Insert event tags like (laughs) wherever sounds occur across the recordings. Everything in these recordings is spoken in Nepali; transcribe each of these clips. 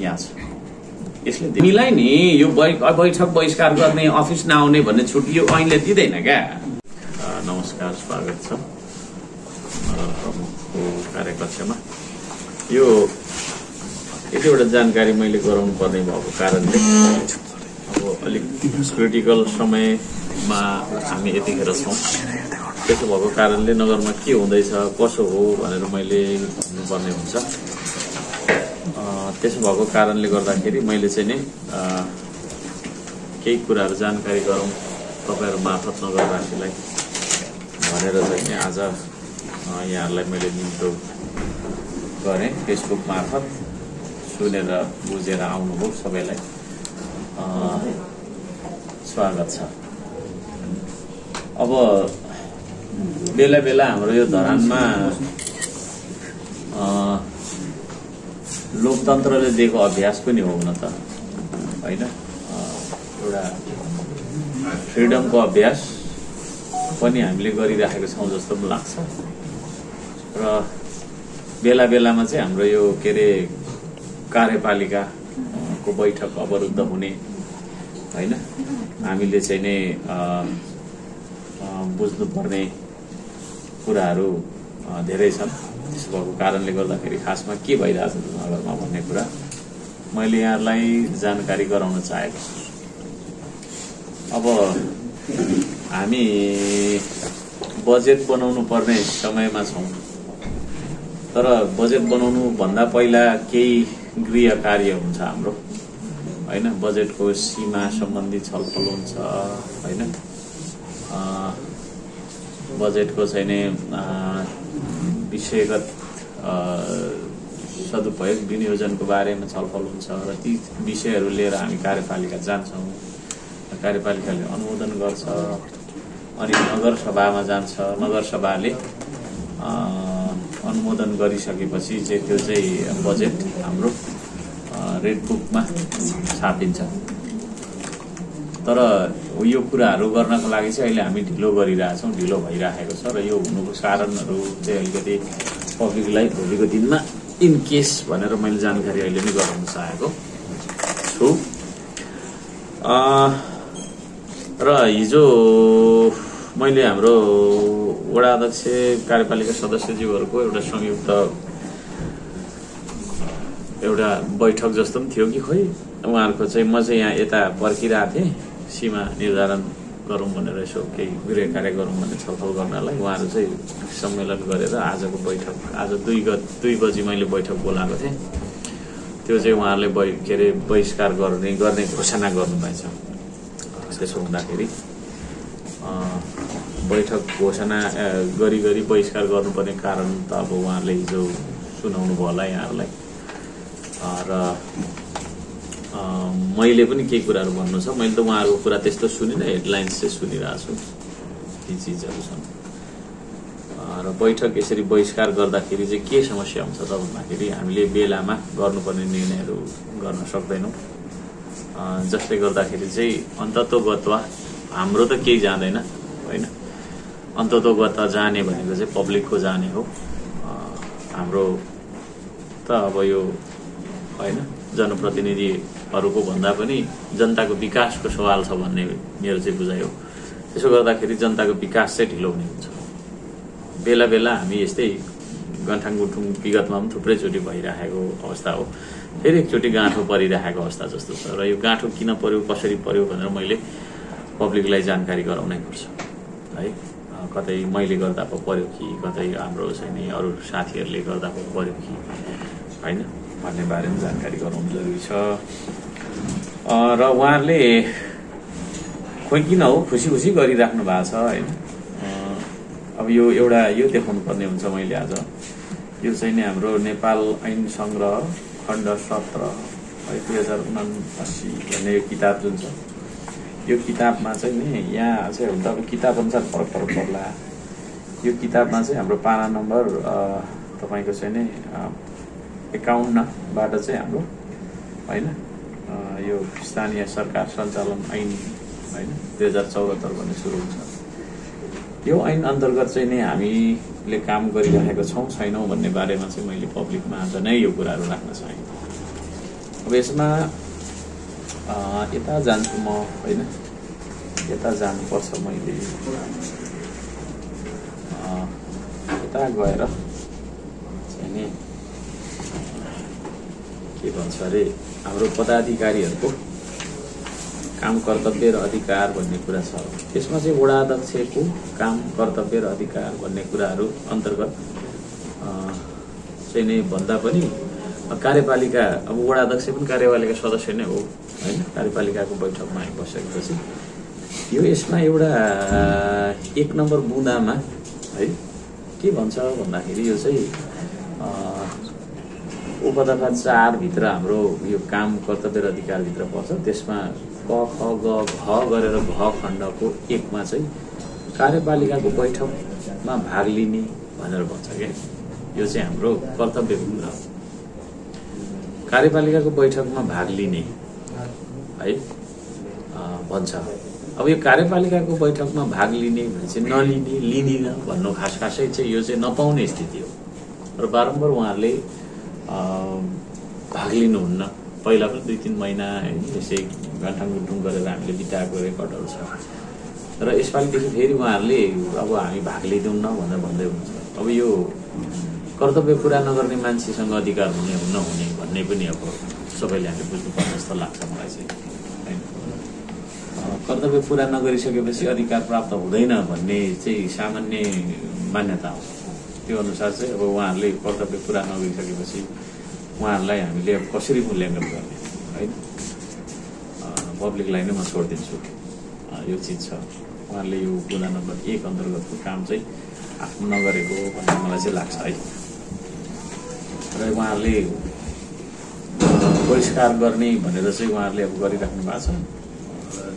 यहाँ छ यसले तिमीलाई नि यो बैठक बहिष्कार गर्ने अफिस नआउने भन्ने छुट यो ऐनले दिँदैन क्या। नमस्कार स्वागत छ। प्रमुखको कार्यकक्षमा। यो एक एउटा जानकारी मैले गराउनु पर्ने भएको कारणले अब अलिक क्रिटिकल समयमा हामी यतिखेर छौँ। त्यसो भएको कारणले नगरमा के हुँदैछ कसो हो भनेर मैले भन्नुपर्ने हुन्छ। त्यसो भएको कारणले गर्दाखेरि मैले चाहिँ नि केही कुराहरू जानकारी गरौँ तपाईँहरू मार्फत नगरवासीलाई भनेर चाहिँ नि आज यहाँहरूलाई मैले निम्तो गरेँ। फेसबुक मार्फत सुनेर बुझेर आउनुभयो सबैलाई। स्वागत छ। अब बेला बेला हाम्रो यो धरानमा लोकतन्त्रले दिएको अभ्यास पनि हो हुन त। होइन? एउटा फ्रिडमको अभ्यास पनि हामीले गरिराखेको छौँ जस्तो पनि लाग्छ। र बेला बेलामा चाहिँ हाम्रो यो के अरे कार्यपालिकाको बैठक अवरुद्ध हुने होइन? हामीले चाहिँ नै बुझ्नुपर्ने कुराहरू धेरै छन्। त्यसो भएको कारणले गर्दाखेरि खासमा के भइरहेछ नगरमा भन्ने कुरा मैले यहाँहरूलाई जानकारी गराउन चाहेको छु। अब हामी बजेट बनाउनु पर्ने समयमा छौँ। तर बजेट बनाउनु भन्दा पहिला केही गृह कार्य हुन्छ हाम्रो। होइन बजेटको सीमा सम्बन्धी छलफल हुन्छ होइन। बजेटको चाहिँ विषयगत सदुपयोग विनियोजनको बारेमा छलफल हुन्छ र ती विषयहरू लिएर हामी कार्यपालिका जान्छौँ कार्यपालिकाले अनुमोदन गर्छ अनि नगरसभामा जान्छ। नगरसभाले अनुमोदन गरिसकेपछि चाहिँ त्यो चाहिँ बजेट हाम्रो रेड बुकमा छापिन्छ। तर यो कुराहरू गर्नको लागि चाहिँ अहिले हामी ढिलो गरिरहेछौँ ढिलो भइरहेको छ र यो हुनुको कारणहरू चाहिँ अलिकति पब्लिकलाई भोलिको दिनमा इन केस भनेर मैले जानकारी अहिले नै गराउन चाहेको छु। र हिजो मैले हाम्रो वडा अध्यक्ष कार्यपालिका सदस्यज्यूहरूको एउटा संयुक्त एउटा बैठक जस्तो पनि थियो कि खोइ उहाँहरूको चाहिँ म चाहिँ यहाँ यता पर्खिरहेको थिएँ। सीमा निर्धारण गरौँ भनेर यसो केही गृह कार्य गरौँ भनेर छलफल गर्नलाई उहाँहरू चाहिँ सम्मेलन गरेर आजको बैठक आज दुई ग दुई बजी मैले बैठक बोलाएको थिएँ। त्यो चाहिँ उहाँहरूले बै के अरे बहिष्कार गर्ने गर्ने घोषणा गर्नुभएछ। त्यसो हुँदाखेरि बैठक घोषणा गरी गरी बहिष्कार गर्नुपर्ने कारण त अब उहाँहरूले हिजो सुनाउनु भयो होला यहाँहरूलाई। र मैले पनि केही कुराहरू भन्नु छ। मैले त उहाँहरूको कुरा त्यस्तो सुनिनँ हेडलाइन्स चाहिँ सुनिरहेको छु। ती चिजहरू छन्। र बैठक यसरी बहिष्कार गर्दाखेरि चाहिँ के समस्या हुन्छ त भन्दाखेरि हामीले बेलामा गर्नुपर्ने निर्णयहरू गर्न सक्दैनौँ। जसले गर्दाखेरि चाहिँ अन्तत्वगत्वा हाम्रो त केही जाँदैन होइन? अन्तत्वगत्वा जाने भनेको चाहिँ पब्लिकको जाने हो। हाम्रो त अब यो होइन? जनप्रतिनिधिहरूको भन्दा पनि जनताको विकासको सवाल छ भन्ने मेरो चाहिँ बुझाइ हो। त्यसो गर्दाखेरि जनताको विकास चाहिँ ढिलो हुने हुन्छ। बेला बेला हामी यस्तै गन्ठाङ गुन्ठुङ विगतमा पनि थुप्रैचोटि भइरहेको अवस्था हो। फेरि एकचोटि गाँठो परिरहेको अवस्था जस्तो छ र यो गाँठो किन पर्यो कसरी पर्यो भनेर मैले पब्लिकलाई जानकारी गराउनै पर्छ। है? कतै मैले गर्दा पो पर्यो कि कतै हाम्रो चाहिँ नि अरू साथीहरूले गर्दा पो पर्यो कि? होइन? भन्ने बारेमा जानकारी गराउनु जरुरी छ। र उहाँहरूले खोइ किन हो? खुसी खुसी गरिराख्नु भएको छ होइन? अब यो एउटा यो देखाउनु पर्ने हुन्छ मैले आज। यो चाहिँ नि हाम्रो नेपाल ऐन सङ्ग्रह खण्ड सत्र है दुई हजार उनासी भन्ने यो किताब जुन छ। यो किताबमा चाहिँ नि यहाँ चाहिँ हुन त अब किताब अनुसार फरक फरक पर्ला यो किताबमा चाहिँ हाम्रो पाना नम्बर तपाईँको चाहिँ नि एकाउन्नबाट चाहिँ हाम्रो होइन? यो स्थानीय सरकार सञ्चालन ऐन होइन? दुई हजार चौहत्तर भन्ने सुरु हुन्छ। यो ऐन अन्तर्गत चाहिँ नै हामीले काम गरिरहेको छौँ छैनौँ भन्ने बारेमा चाहिँ मैले पब्लिकमा आज नै यो कुराहरू राख्न चाहेँ। अब यसमा यता जान्छु म होइन? यता जानुपर्छ मैले। यता गएर चाहिँ नि के भन्छ अरे हाम्रो पदाधिकारीहरूको काम कर्तव्य र अधिकार भन्ने कुरा छ। त्यसमा चाहिँ वडा अध्यक्षको काम कर्तव्य र अधिकार भन्ने कुराहरू अन्तर्गत चाहिँ नै भन्दा पनि कार्यपालिका अब वडा अध्यक्ष पनि कार्यपालिका सदस्य नै हो होइन? कार्यपालिकाको बैठकमा बसेपछि। यो यसमा एउटा एक नम्बर बुँदामा है के भन्छ भन्दाखेरि यो चाहिँ उपदफा चारभित्र हाम्रो यो काम कर्तव्य र अधिकारभित्र पर्छ। त्यसमा क ख ग घ गरेर घ खण्डको एकमा चाहिँ कार्यपालिकाको बैठकमा भाग लिने भनेर भन्छ क्या यो चाहिँ हाम्रो कर्तव्य कुरा हो। कार्यपालिकाको बैठकमा भाग लिने है भन्छ। अब यो कार्यपालिकाको बैठकमा भाग लिने भने चाहिँ नलिने लिँदिन भन्नु खास खासै चाहिँ यो चाहिँ नपाउने स्थिति हो। र बारम्बार उहाँहरूले भाग लिनुहुन्न पहिला पनि दुई तिन महिना होइन यसै घन्टाङ गुन्टुङ गरेर हामीले बिताएको रेकर्डहरू छ। र यसपालिदेखि फेरि उहाँहरूले अब हामी भाग लिँदैनौँ भनेर भन्दै हुनुहुन्छ। अब यो कर्तव्य पुरा नगर्ने मान्छेसँग अधिकार हुने नहुने भन्ने पनि अब सबैले हामीले बुझ्नुपर्ने जस्तो लाग्छ मलाई चाहिँ। होइन? कर्तव्य पुरा नगरिसकेपछि अधिकार प्राप्त हुँदैन भन्ने चाहिँ सामान्य मान्यता हो। त्यो अनुसार चाहिँ अब उहाँहरूले कर्तव्य पुरा नगरिसकेपछि उहाँहरूलाई हामीले अब कसरी मूल्याङ्कन गर्ने होइन पब्लिकलाई नै म छोडिदिन्छु यो चिज छ उहाँहरूले यो गुना नम्बर एक अन्तर्गतको काम चाहिँ आफ्नो नगरेको भन्ने मलाई चाहिँ लाग्छ है र उहाँहरूले अ, बहिष्कार गर्ने भनेर चाहिँ उहाँहरूले अब गरिराख्नु भएको छ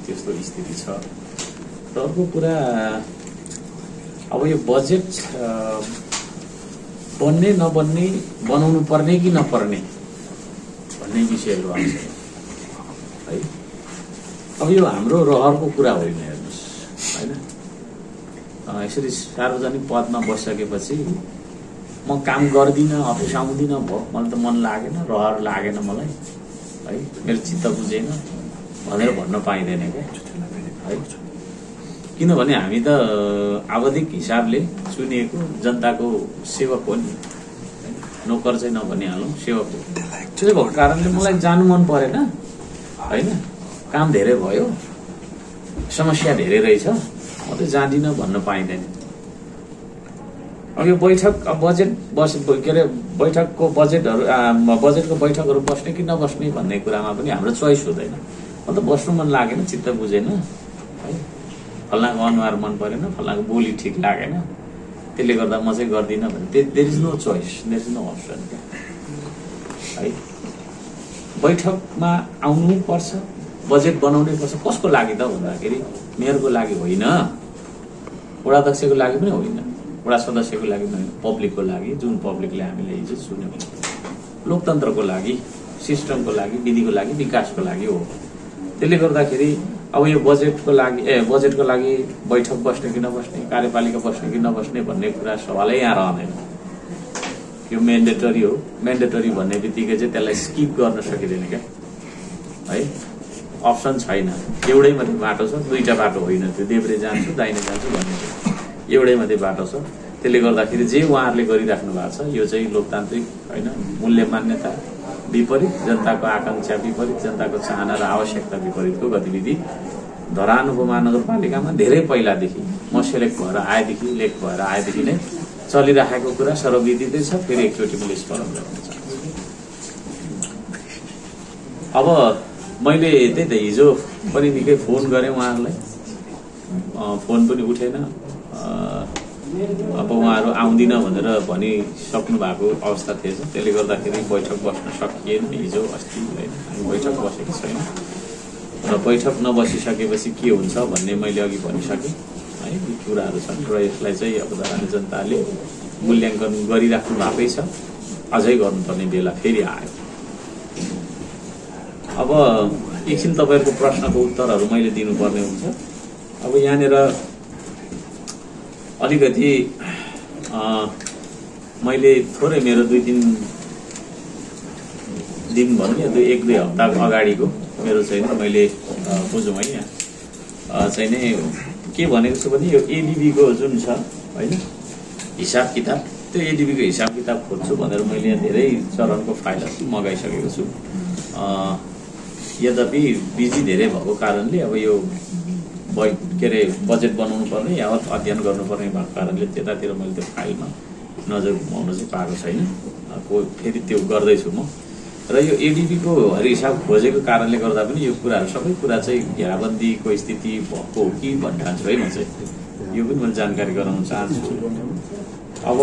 त्यस्तो स्थिति छ र अर्को कुरा अब यो बजेट बन्ने नबन्ने बनाउनु पर्ने कि नपर्ने? भन्ने विषयहरू आउँछ। है? अब यो हाम्रो रहरको कुरा होइन हेर्नुहोस्। होइन? यसरी सार्वजनिक पदमा बसिसकेपछि म काम गर्दिनँ अफिस आउँदिनँ भयो मलाई त मन लागेन रहर लागेन मलाई। है? मेरो चित्त बुझेन। भनेर भन्न पाइँदैन क्या? है? किनभने हामी त आवधिक हिसाबले चुनिएको जनताको सेवक हो नि। नोकर चाहिँ नभनिहालौँ सेवक हो। त्यसो भएको कारणले मलाई जानु मन परेन होइन? काम धेरै भयो समस्या धेरै रहेछ म त जाँदिनँ भन्न पाइँदैन। अब यो बैठक अब बजेट बस के अरे बैठकको बजेटहरू बजेटको बैठकहरू बस्ने कि नबस्ने भन्ने कुरामा पनि हाम्रो चोइस हुँदैन। म त बस्नु मन लागेन चित्त बुझेन है? फल्नाको अनुहार मन परेन फल्नाको बोली ठिक लागेन। त्यसले गर्दा म चाहिँ गर्दिनँ भने there is no choice there is no option है? बैठकमा आउनु पर्छ बजेट बनाउनै पर्छ। कसको लागि त भन्दाखेरि मेयरको लागि होइन। वडा अध्यक्षको लागि पनि होइन। वडा सदस्यको लागि पनि होइन। पब्लिकको लागि जुन पब्लिकले हामीले हिजो सुन्यौँ लोकतन्त्रको लागि सिस्टमको लागि विधिको लागि विकासको लागि हो। त्यसले गर्दाखेरि अब यो बजेटको लागि ए बजेटको लागि बैठक बस्ने कि नबस्ने कार्यपालिका बस्ने कि नबस्ने भन्ने कुरा सवालै यहाँ रहँदैन। यो मेन्डेटरी हो। मेन्डेटरी भन्ने बित्तिकै चाहिँ त्यसलाई स्किप गर्न सकिँदैन क्या। है? अप्सन छैन। एउटै मात्रै बाटो छ दुईवटा बाटो होइन त्यो। देब्रे जान्छु दाहिने जान्छु भन्ने एउटै मात्रै बाटो छ। त्यसले गर्दाखेरि जे उहाँहरूले गरिराख्नु भएको छ यो चाहिँ लोकतान्त्रिक होइन मूल्य मान्यता। विपरीत जनताको आकाङ्क्षा विपरीत जनताको चाहना र आवश्यकता विपरीतको गतिविधि धरान उपमहानगरपालिकामा धेरै पहिलादेखि म सेलेक्ट भएर आएदेखि लेख भएर आएदेखि नै चलिराखेको कुरा सर्वविदितै छ फेरि एकचोटि मैले स्मरण चाहन्छु। अब मैले त्यही त हिजो पनि निकै फोन गरेँ उहाँहरूलाई। फोन पनि उठेन। अब उहाँहरू आउँदिन भनेर भनिसक्नु भएको अवस्था थिएछ त्यसले गर्दाखेरि बैठक बस्न सकिएन हिजो अस्ति होइन हामी बैठक बसेको छैन। र बैठक नबसिसकेपछि के हुन्छ भन्ने मैले अघि भनिसकेँ। है यी कुराहरू छन् र यसलाई चाहिँ अब धरानी जनताले मूल्याङ्कन गरिराख्नु भएकै छ। अझै गर्नुपर्ने बेला फेरि आयो। अब एकछिन तपाईँहरूको प्रश्नको उत्तरहरू मैले दिनुपर्ने हुन्छ। अब यहाँनिर अलिकति मैले थोरै मेरो दुई तिन दिन भनौँ या दुई एक दुई हप्ता अगाडिको मेरो चाहिँ मैले बुझौँ है यहाँ चाहिँ नि के भनेको छु भने यो एडिबीको जुन छ होइन हिसाब किताब त्यो एडिबीको हिसाब किताब खोज्छु भनेर मैले यहाँ धेरै चरणको फाइलहरू मगाइसकेको छु। यद्यपि बिजी धेरै भएको कारणले अब यो बै के अरे बजेट बनाउनु पर्ने या अध्ययन गर्नुपर्ने भएको कारणले त्यतातिर मैले त्यो फाइलमा नजर घुमाउन चाहिँ पाएको छैन। को फेरि त्यो गर्दैछु म। र यो एडिपीको हिसाब खोजेको कारणले गर्दा पनि यो कुराहरू सबै कुरा चाहिँ घेराबन्दीको स्थिति भएको हो कि भन्ने ठान्छु है म चाहिँ। यो पनि मैले जानकारी गराउन चाहन्छु। अब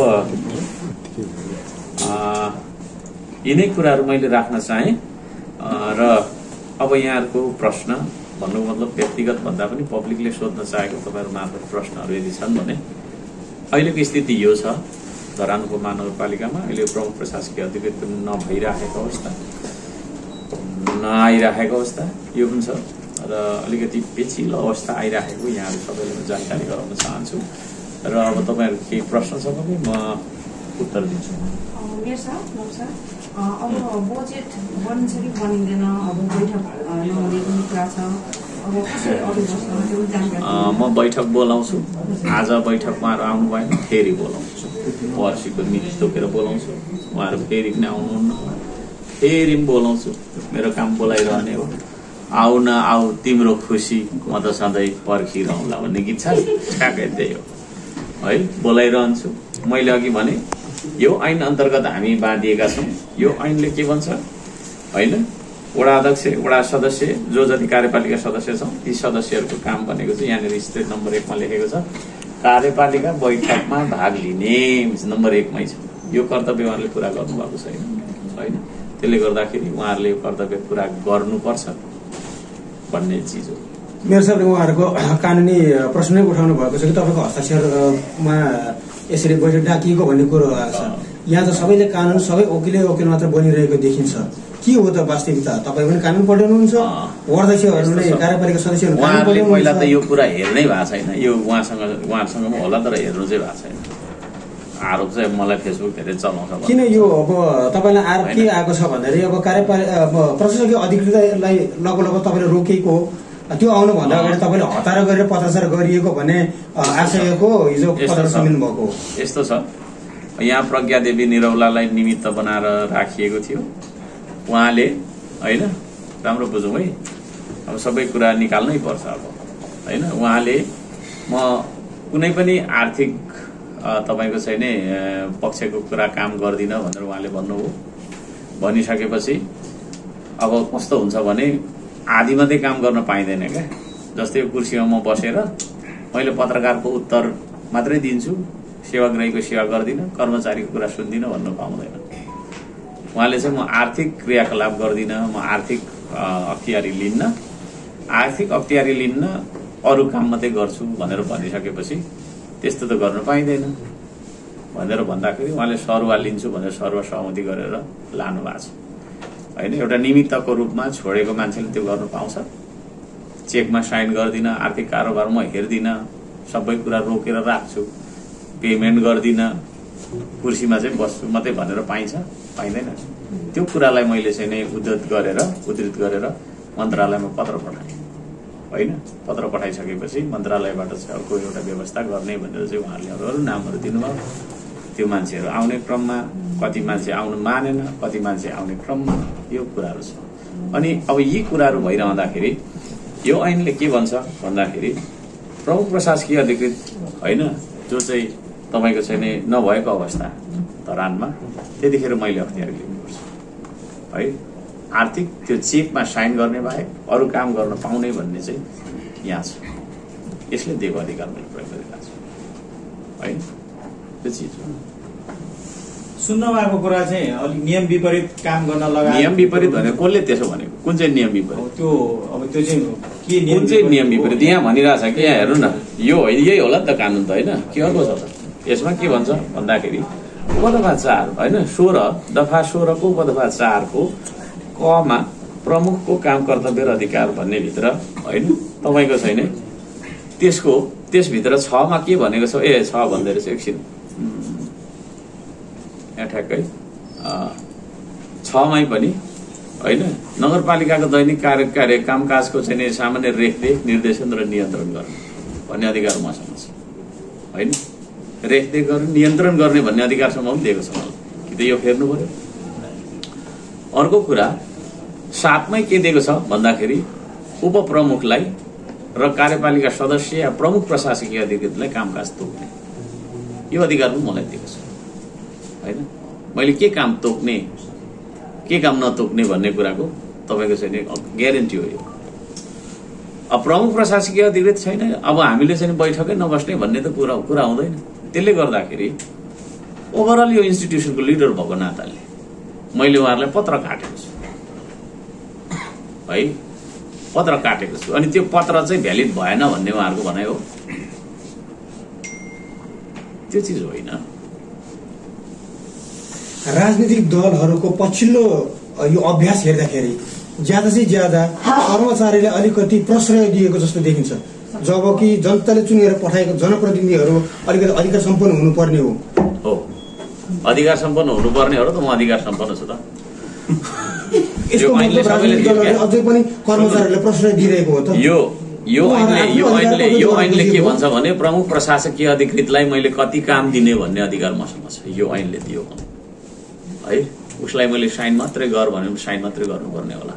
यिनै कुराहरू मैले राख्न चाहेँ। र अब यहाँहरूको प्रश्न भन्नुको मतलब व्यक्तिगत भन्दा पनि पब्लिकले सोध्न चाहेको तपाईँहरू मार्फत प्रश्नहरू यदि छन् भने अहिलेको स्थिति यो छ। धरानको महानगरपालिकामा अहिले प्रमुख प्रशासकीय अधिकृत पनि नभइराखेको अवस्था। नआइराखेको अवस्था यो पनि छ। र अलिकति पेचिलो अवस्था आइराखेको यहाँहरू सबैले म जानकारी गराउन चाहन्छु। र अब तपाईँहरूको केही प्रश्न छ भने म उत्तर दिन्छु। अब बजेट बनिन्छ कि बनिँदैन अब बैठक नहुने पनि कुरा छ म बैठक बोलाउँछु आज बैठक उहाँहरू आउनु भएन फेरि बोलाउँछु पर्सिको मिति तोकेर बोलाउँछु उहाँहरू फेरि पनि आउनुहुन्न फेरि पनि बोलाउँछु मेरो काम बोलाइरहने हो आऊ न आऊ तिम्रो खुसी म त सधैँ पर्खिरहँला भन्ने गीत छ ठ्याक्कै त्यही हो है बोलाइरहन्छु मैले अघि भने यो ऐन अन्तर्गत हामी बाँधिएका छौँ। यो ऐनले के भन्छ? होइन? वडा अध्यक्ष वडा सदस्य जो जति कार्यपालिका सदस्य छौँ ती सदस्यहरूको काम भनेको चाहिँ यहाँनिर स्टेट नम्बर एकमा लेखेको छ। कार्यपालिका बैठकमा भाग लिने नम्बर एकमै छ। यो कर्तव्य उहाँले पुरा गर्नुभएको छैन। होइन त्यसले गर्दाखेरि उहाँहरूले यो कर्तव्य पुरा गर्नुपर्छ भन्ने चिज हो। मेरो साहबले उहाँहरूको कानुनी प्रश्न नै उठाउनु भएको छ कि तपाईँको हस्ताक्षरमा यसरी बैठक डाकिएको भन्ने कुरो आएको छ यहाँ त सबैले कानुन सबै वकिलै वकिल मात्र बनिरहेको देखिन्छ के हो त वास्तविकता तपाईँ पनि कानुन पढाउनुहुन्छ अँ। अध्यक्षहरूले यस्तो छ। कार्यपालिका सदस्यहरू उहाँहरूले पहिला त यो कुरा हेर्नै भएको छैन यो उहाँसँग उहाँहरूसँग होला तर हेर्नु चाहिँ भएको छैन आरोप चाहिँ मलाई फेसबुक धेरै चलाउँछ। किन यो अब तपाईँलाई आरोप के। आएको छ भन्दाखेरि अब कार्यपालिका अब प्रशासकीय अधिकृतलाई लगो लगो तपाईँले रोकेको त्यो आउनुभन्दा अगाडि तपाईँले हतार गरेर पत्राचार गरिएको भन्ने आशयको हिजो पत्र। सुनिनु भएको हो। यस्तो छ। यहाँ प्रज्ञा देवी निरौलालाई निमित्त बनाएर राखिएको थियो। उहाँले होइन राम्रो बुझौँ है। अब सबै कुरा निकाल्नै पर्छ अब होइन। उहाँले म कुनै पनि आर्थिक तपाईँको चाहिँ नि अ, पक्षको कुरा काम गर्दिनँ भनेर उहाँले भन्नुभयो। भनिसकेपछि अब कस्तो हुन्छ भने आधी मात्रै काम गर्न पाइँदैन क्या। जस्तै यो कुर्सीमा म बसेर मैले पत्रकारको उत्तर मात्रै दिन्छु सेवाग्राहीको सेवा गर्दिनँ कर्मचारीको कुरा सुन्दिनँ भन्नु पाउँदैन। उहाँले चाहिँ म आर्थिक क्रियाकलाप गर्दिनँ म आर्थिक अख्तियारी लिन्न आर्थिक अख्तियारी लिन्न अरू काम मात्रै गर्छु भनेर भनिसकेपछि त्यस्तो त गर्न पाइँदैन। भनेर भन्दाखेरि उहाँले सरुवा लिन्छु भनेर सरुवा सहमति गरेर लानु भएको छ। होइन? एउटा निमित्तको रूपमा छोडेको मान्छेले त्यो गर्नु पाउँछ। चेकमा साइन गर्दिनँ आर्थिक कारोबार म हेर्दिनँ सबै कुरा रोकेर राख्छु पेमेन्ट गर्दिनँ कुर्सीमा चाहिँ बस्छु मात्रै भनेर पाइन्छ पाइँदैन। त्यो कुरालाई मैले चाहिँ नै उद्धत गरेर उद्धृत गरेर मन्त्रालयमा पत्र पठाएँ। होइन? पत्र पठाइसकेपछि मन्त्रालयबाट चाहिँ अर्को एउटा व्यवस्था गर्ने भनेर चाहिँ उहाँहरूले अरू अरू नामहरू दिनुभयो। त्यो मान्छेहरू आउने क्रममा कति मान्छे आउनु मानेन कति मान्छे आउने क्रममा यो कुराहरू छ। अनि अब यी कुराहरू भइरहँदाखेरि यो ऐनले के भन्छ भन्दाखेरि प्रमुख प्रशासकीय अधिकृत होइन जो चाहिँ तपाईँको चाहिँ नि नभएको अवस्था धरानमा त्यतिखेर मैले अख्तियार लिनुपर्छ। है? आर्थिक त्यो चेकमा साइन गर्ने बाहेक अरू काम गर्न पाउने भन्ने चाहिँ यहाँ छ। यसले दिएको अधिकार मैले प्रयोग गरिरहेको छु है? त्यो चिज हो सुन्नमा आएको कुरा चाहिँ अलिक नियम विपरीत काम गर्न लगाए नियम विपरीत भनेको कसले त्यसो भनेको? कुन चाहिँ नियम विपरीत? त्यो अब त्यो चाहिँ के नियम कुन चाहिँ नियम? विपरीत? यहाँ भनिरहेछ कि यहाँ हेर्नु न। यो होइन यही होला नि त कानुन त होइन। के अर्को छ त? यसमा के भन्छ भन्दाखेरि उपदफा चार होइन? सोह्र दफा सोह्रको उपदफा चारको कमा प्रमुखको काम कर्तव्य र अधिकार भन्ने भित्र होइन? तपाईँको छैन। त्यसको त्यसभित्र छमा के भनेको छ? ए छ भन्दै रहेछ एकछिन। ठ्याक्कै छमै पनि होइन? नगरपालिकाको दैनिक कार्य कार्य कामकाजको चाहिँ नि सामान्य रेखदेख निर्देशन र नियन्त्रण गर्ने भन्ने अधिकार मसँग छ होइन? रेखदेख गर्ने नियन्त्रण गर्ने भन्ने अधिकारसम्म पनि दिएको छ मलाई। कि त यो फेर्नु पर्यो? अर्को कुरा साथमै के दिएको छ भन्दाखेरि उपप्रमुखलाई र कार्यपालिका सदस्य या प्रमुख प्रशासकीय अधिकृतलाई कामकाज तोक्ने। यो अधिकार पनि मलाई दिएको छ। होइन? मैले के काम तोक्ने के काम नतोक्ने भन्ने कुराको तपाईँको चाहिँ नि ग्यारेन्टी हो यो। अब प्रमुख प्रशासकीय अधिकृत छैन अब हामीले चाहिँ बैठकै नबस्ने भन्ने त कुरा कुरा हुँदैन। त्यसले गर्दाखेरि ओभरअल यो इन्स्टिट्युसनको लिडर भएको नाताले मैले उहाँहरूलाई पत्र काटेको छु। है? पत्र काटेको छु। अनि त्यो पत्र चाहिँ भ्यालिड भएन भन्ने उहाँहरूको भनाइ हो। त्यो चिज होइन। राजनीतिक दलहरूको पछिल्लो यो अभ्यास हेर्दाखेरि ज्यादा से ज्यादा कर्मचारीलाई अलिकति प्रश्रय दिएको जस्तो देखिन्छ। जबकि जनताले चुनेर पठाएको जनप्रतिनिधिहरू अलिकति अधिकार सम्पन्न हुनुपर्ने हो। हो। अधिकार सम्पन्न हुनुपर्ने हो र त म अधिकार सम्पन्न छु त? (laughs) अझै पनि कर्मचारीलाई प्रश्रय दिइरहेको हो त। यो यो ऐनले यो ऐनले यो ऐनले के। भन्छ भने प्रमुख प्रशासकीय अधिकृतलाई मैले कति काम दिने भन्ने अधिकार मसँग छ। यो ऐनले दियो है? उसलाई मैले साइन मात्रै गर भने पनि साइन मात्रै गर्नुपर्ने होला।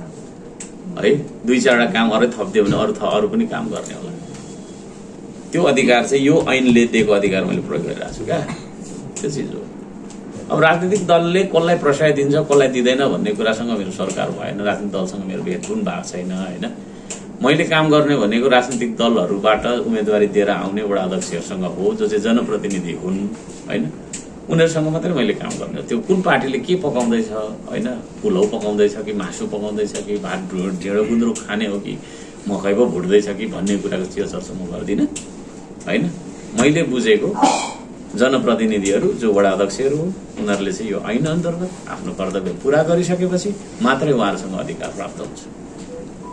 है? दुई चारवटा काम अरू थपिदियो भने अरू अरू पनि काम गर्ने होला। त्यो अधिकार चाहिँ यो ऐनले दिएको अधिकार मैले प्रयोग गरिरहेको छु क्या। त्यो चिज हो। अब राजनीतिक दलले कसलाई प्रशय दिन्छ कसलाई दिँदैन भन्ने कुरासँग मेरो सरकार भएन राजनीतिक दलसँग मेरो भेदगुण भएको छैन होइन। मैले काम गर्ने भनेको राजनीतिक दलहरूबाट उम्मेदवारी दिएर आउने वडा अध्यक्षहरूसँग हो जो चाहिँ जनप्रतिनिधि हुन् होइन। उनीहरूसँग मात्रै मैले काम गर्ने। त्यो कुन पार्टीले के पकाउँदैछ होइन? पुलाउ पकाउँदैछ कि मासु पकाउँदैछ कि भात ढेँडो गुन्द्रुक खाने हो कि मकै पो भुट्दैछ कि भन्ने कुराको चिया चर्चा म गर्दिनँ होइन? मैले बुझेको जनप्रतिनिधिहरू जो वडा अध्यक्षहरू हुन् उनीहरूले चाहिँ यो ऐन अन्तर्गत आफ्नो कर्तव्य पुरा गरिसकेपछि मात्रै उहाँहरूसँग अधिकार प्राप्त हुन्छ।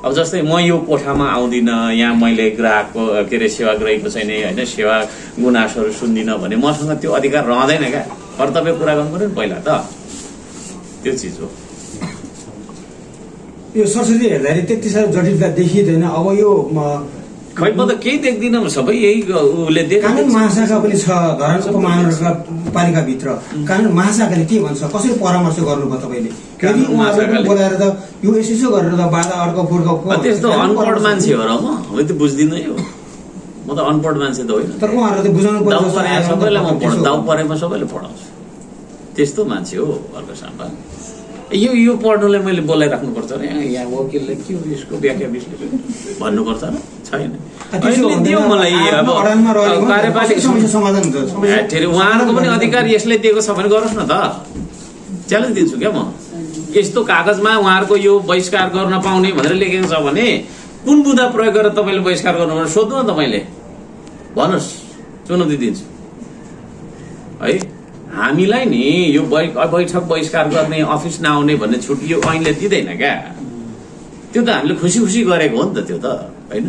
अब जस्तै म यो कोठामा आउँदिनँ यहाँ मैले ग्राहकको के अरे सेवाग्राहीको चाहिँ नि होइन सेवा गुनासोहरू सुन्दिनँ भने मसँग त्यो अधिकार रहँदैन क्या? कर्तव्य पुरा गर्नु पऱ्यो नि पहिला त। त्यो चिज हो। यो सरस्वती हेर्दाखेरि त्यति साह्रो जटिलता देखिँदैन। अब यो खै म त केही देख्दिनँ सबै यही उसले कानुन महाशाखा पनि छ धरान उपमहानगरपालिकाभित्र कानुन महाशाखाले के भन्छ? कसरी परामर्श गर्नुभयो तपाईँले? यदि महाशाखाले- बोलाएर त यो यसो गरेर त बाधा अर्को फुर्को त्यस्तो अनपढ मान्छे हो र म। हो त्यो बुझ्दिनँ यो। म त अनपढ मान्छे त होइन। तर उहाँहरूले त बुझाउनु पर्छ सबैलाई म पढ दाउ परेमा सबैले पढाउँछु। त्यस्तो मान्छे हो अर्को साम्बा यो यो पढ्नुलाई मैले बोलाइराख्नुपर्छ र यहाँ यहाँ वकिलले के हो यसको व्याख्या विश्लेषण? भन्नुपर्छ र। छैन दियो मलाई अब कार्यपालिका उहाँहरूको पनि अधिकार यसले दिएको छ भने गरोस् न त च्यालेन्ज दिन्छु क्या म यस्तो कागजमा उहाँहरूको यो बहिष्कार गर्न पाउने भनेर लेखेको छ भने कुन बुँदा प्रयोग गरेर तपाईँले बहिष्कार गर्नु भनेर सोध्नु न तपाईँले भन्नुहोस् चुनौती दिन्छु है हामीलाई नि यो बैठक बहिष्कार गर्ने अफिस नआउने भन्ने छुट्टी यो ऐनले दिँदैन क्या त्यो त हामीले खुसी खुसी गरेको हो नि त त्यो त होइन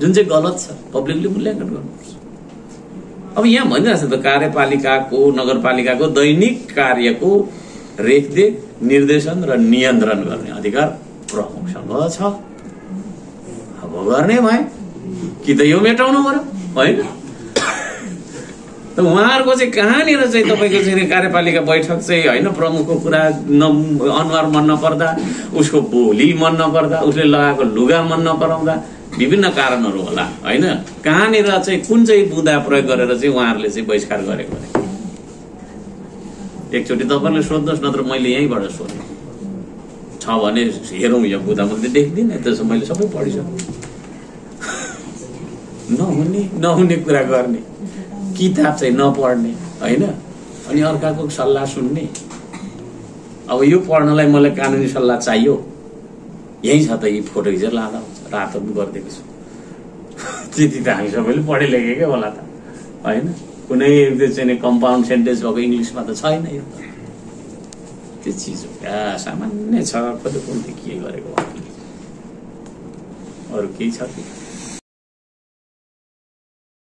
जुन चाहिँ गलत छ पब्लिकले मूल्याङ्कन गर्नुपर्छ। अब यहाँ भनिरहेको छ त कार्यपालिकाको नगरपालिकाको दैनिक कार्यको रेखदेख निर्देशन र नियन्त्रण गर्ने अधिकार प्रमुखसँग छ। अब गर्ने भए कि त यो मेटाउनु पर्यो होइन? त उहाँहरूको चाहिँ कहाँनिर चाहिँ तपाईँको चाहिँ कार्यपालिका बैठक चाहिँ होइन प्रमुखको कुरा न अनुहार मन नपर्दा उसको बोली मन नपर्दा उसले लगाएको लुगा मन नपराउँदा विभिन्न कारणहरू होला होइन? कहाँनिर चाहिँ कुन चाहिँ बुँदा प्रयोग गरेर चाहिँ उहाँहरूले चाहिँ बहिष्कार गरेको अरे एकचोटि तपाईँले सोध्नुहोस् नत्र मैले यहीँबाट सोधेँ। छ भने हेरौँ यो बुँदा मैले देख्दिनँ त्यसो मैले सबै पढिसकेँ। नहुने नहुने कुरा गर्ने। किताब चाहिँ नपढ्ने होइन? अनि अर्काको सल्लाह सुन्ने। अब यो पढ्नलाई मलाई कानुनी सल्लाह चाहियो। यहीँ छ त यी फोटो खिचेर लाँदा। रातो पनि गरिदिएको छु। त्यति त हामी सबैले पढे लेखेकै होला त? होइन? कुनै त्यो चाहिँ कम्पाउन्ड सेन्टेन्स भएको इङ्ग्लिसमा त छैन यो त्यो चिज हो। क्या सामान्य छ। कति कुन के गरेको अरू केही छ कि?